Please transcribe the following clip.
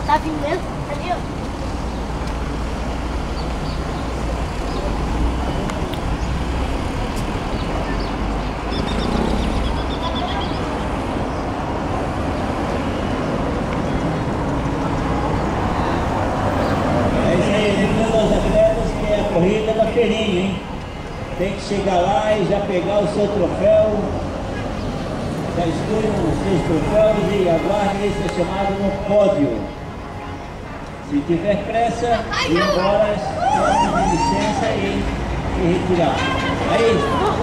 Tá vindo mesmo? Cadê? ó? É é corrida da feirinha, hein? Tem que chegar lá e já pegar o seu troféu. Já escolham os seus troféus e aguardem ser chamado no pódio. Se tiver pressa, ir embora, pedir licença e, e retirar. É isso.